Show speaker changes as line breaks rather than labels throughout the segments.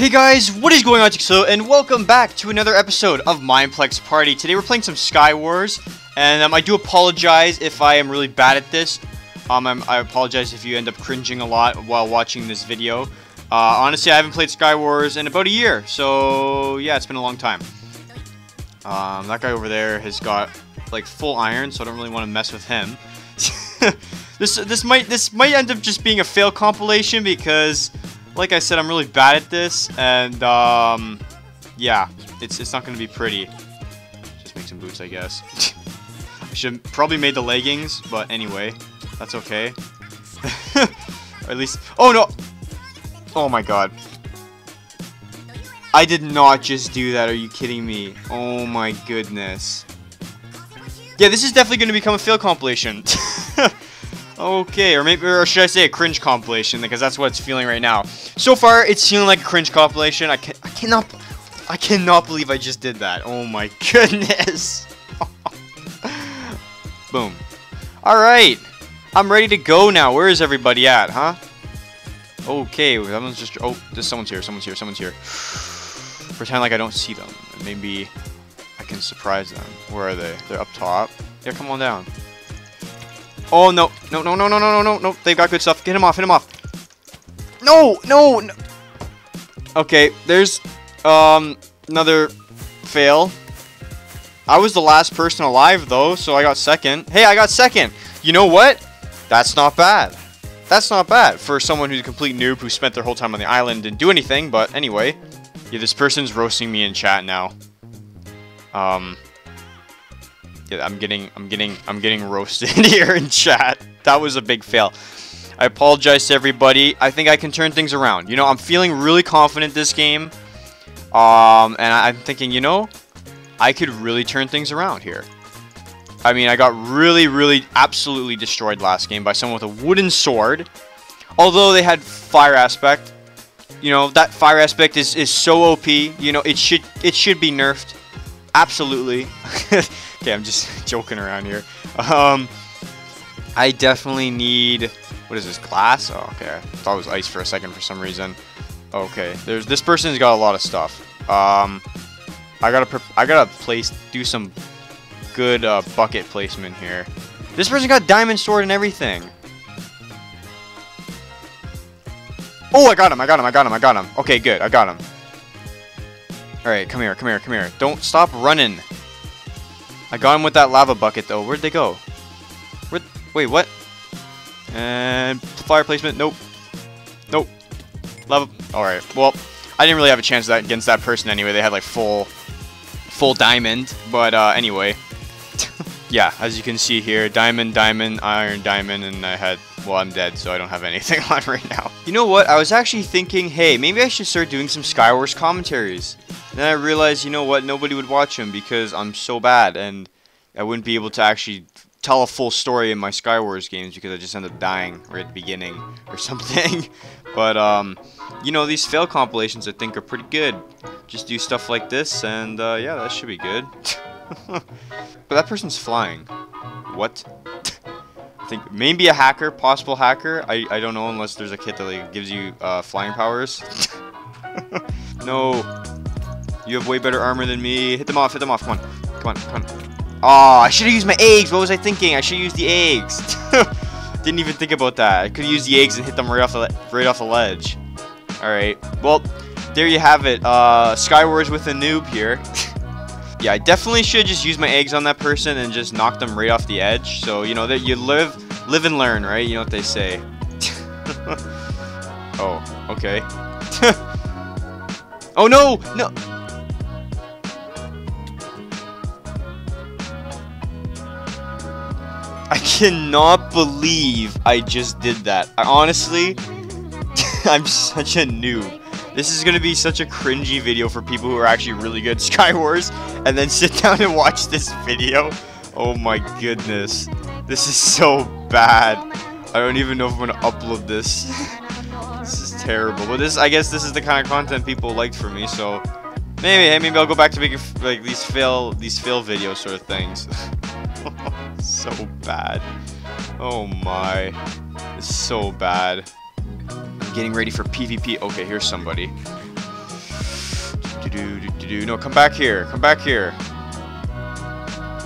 Hey guys, what is going on Tixo, and welcome back to another episode of Mineplex Party. Today we're playing some Sky Wars, and um, I do apologize if I am really bad at this. Um, i apologize if you end up cringing a lot while watching this video. Uh, honestly, I haven't played Sky Wars in about a year, so yeah, it's been a long time. Um, that guy over there has got like full iron, so I don't really want to mess with him. this this might this might end up just being a fail compilation because like I said, I'm really bad at this, and um, yeah, it's it's not gonna be pretty. Just make some boots, I guess. I should probably made the leggings, but anyway, that's okay. or at least, oh no! Oh my god. I did not just do that, are you kidding me? Oh my goodness. Yeah, this is definitely going to become a fail compilation. Okay, or maybe, or should I say a cringe compilation, because that's what it's feeling right now. So far, it's feeling like a cringe compilation. I, can, I cannot, I cannot believe I just did that. Oh my goodness. Boom. Alright, I'm ready to go now. Where is everybody at, huh? Okay, someone's just, oh, this someone's here, someone's here, someone's here. Pretend like I don't see them. Maybe I can surprise them. Where are they? They're up top. Yeah, come on down. Oh, no. No, no, no, no, no, no, no, no. They've got good stuff. Get him off. Hit him off. No, no, no. Okay, there's um another fail. I was the last person alive, though, so I got second. Hey, I got second. You know what? That's not bad. That's not bad for someone who's a complete noob who spent their whole time on the island and didn't do anything, but anyway. Yeah, this person's roasting me in chat now. Um, yeah, I'm getting, I'm getting, I'm getting roasted here in chat. That was a big fail. I apologize to everybody. I think I can turn things around. You know, I'm feeling really confident this game. Um, and I'm thinking, you know, I could really turn things around here. I mean, I got really, really, absolutely destroyed last game by someone with a wooden sword. Although they had fire aspect. You know, that fire aspect is, is so OP. You know, it should it should be nerfed. Absolutely. okay, I'm just joking around here. Um, I definitely need... What is this, glass? Oh, okay. I thought it was ice for a second for some reason. Okay, there's this person's got a lot of stuff. Um, I gotta I gotta place do some good uh, bucket placement here. This person got diamond sword and everything. Oh, I got him! I got him! I got him! I got him! Okay, good. I got him. Alright, come here, come here, come here. Don't stop running. I got him with that lava bucket, though. Where'd they go? Where? Wait, what? And fire placement. Nope. Nope. Lava. Alright, well, I didn't really have a chance that against that person anyway. They had, like, full, full diamond. But, uh, anyway. yeah, as you can see here, diamond, diamond, iron, diamond, and I had well, I'm dead, so I don't have anything on right now. You know what? I was actually thinking, hey, maybe I should start doing some Skywars commentaries. Then I realized, you know what, nobody would watch him because I'm so bad and I wouldn't be able to actually tell a full story in my Skywars games because I just end up dying right at the beginning or something. but, um, you know, these fail compilations I think are pretty good. Just do stuff like this and, uh, yeah, that should be good. but that person's flying. What? I think maybe a hacker, possible hacker. I, I don't know unless there's a kit that like, gives you uh, flying powers. no. You have way better armor than me. Hit them off, hit them off. Come on. Come on, come on. Oh, I should have used my eggs. What was I thinking? I should use the eggs. Didn't even think about that. I could use the eggs and hit them right off the right off the ledge. All right. Well, there you have it. Uh, Skywars with a noob here. yeah, I definitely should just use my eggs on that person and just knock them right off the edge. So you know that you live, live and learn, right? You know what they say. oh, okay. oh no, no. I cannot believe I just did that. I honestly, I'm such a noob. This is going to be such a cringy video for people who are actually really good at Skywars, and then sit down and watch this video. Oh my goodness. This is so bad. I don't even know if I'm going to upload this. this is terrible. But this, I guess this is the kind of content people liked for me, so maybe, maybe I'll go back to making like these fail, these fail video sort of things. So bad. Oh my. It's so bad. I'm getting ready for PvP. Okay, here's somebody. do, do, do, do. No, come back here. Come back here.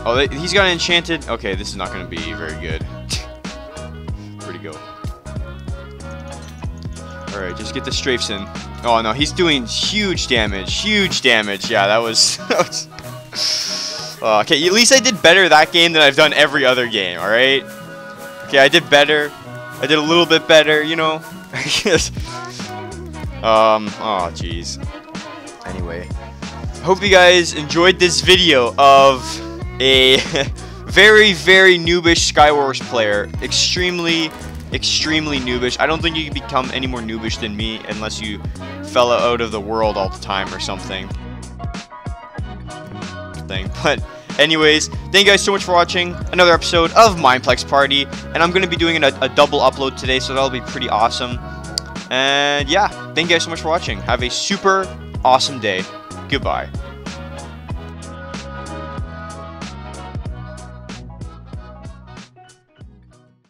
Oh, he's got an enchanted. Okay, this is not going to be very good. Where'd he go? Alright, just get the strafes in. Oh no, he's doing huge damage. Huge damage. Yeah, that was. that was uh, okay, at least I did better that game than I've done every other game, alright? Okay, I did better. I did a little bit better, you know? um, oh jeez. Anyway, hope you guys enjoyed this video of a very, very noobish Skywars player. Extremely, extremely noobish. I don't think you can become any more noobish than me unless you fell out of the world all the time or something. Thing. But anyways, thank you guys so much for watching another episode of Mineplex Party. And I'm going to be doing a, a double upload today, so that'll be pretty awesome. And yeah, thank you guys so much for watching. Have a super awesome day. Goodbye.